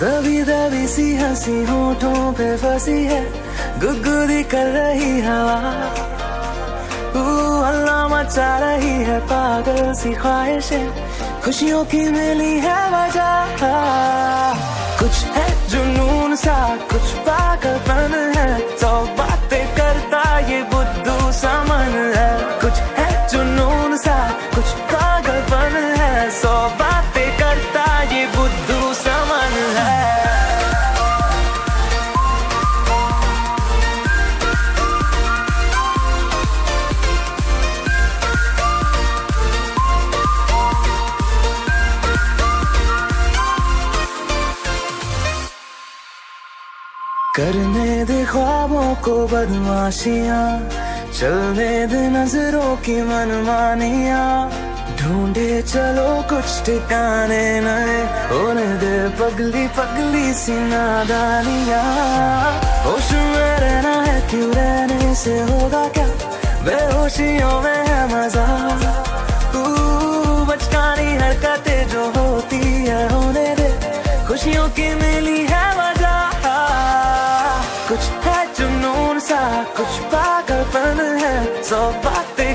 दबी दबी सी हँसी होठों पे फंसी है। गुदगुदी कर रही हवा। अल्लाह मचा रही है, पागल सी ख्वाहिशें खुशियों की मिली है वजह। कुछ है जुनून सा, कुछ पागलपन करने दे ख्वाबों को बदमाशियाँ, चलने दे नज़रों की मनमानिया। ढूंढे चलो कुछ ठिकाने नए, होने दे पगली पगली सी नादानियाँ। होश में रहना है, क्यों रहने से होगा क्या? बेहोशियों में है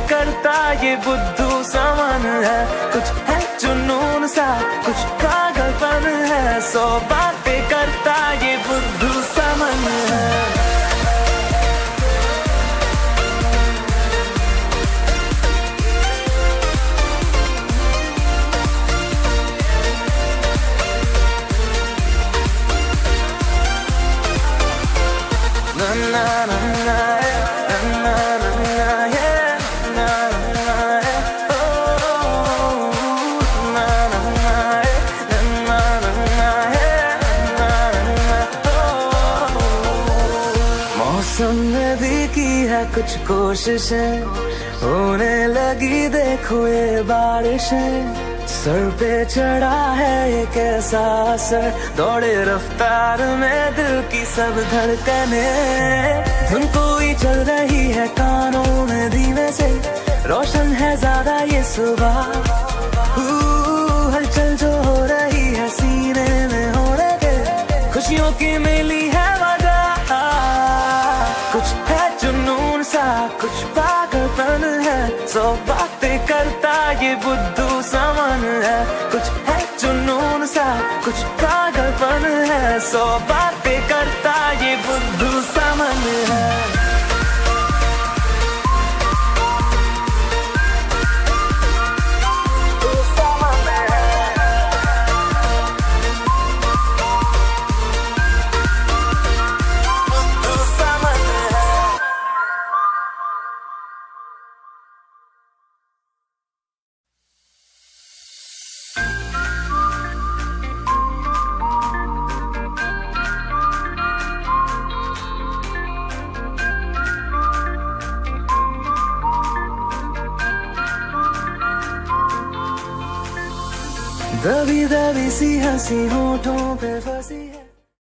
करता ये बुद्धू सामान है। कुछ है जुनून सा कुछ पागलपन है। सो बातें की है कुछ कोशिशें। होने लगी देखो ये बारिशें। सर पे चढ़ा है ये कैसा असर। दौड़े रफ्तार में दिल की सब धड़कने। धुन कोई चल रही है कानों में धीमे से। रोशन है ज़्यादा ये सुबह। हलचल जो हो रही है सीने में होने दे खुशियों की मिली है वजह। कुछ है कुछ पागलपन है, सो बातें करता ये बुद्धू समन है। कुछ है जुनून सा, कुछ पागलपन है, सो बातें करता ये बुद्धू समन है। दबी दबी सी हँसी होठों पे फंसी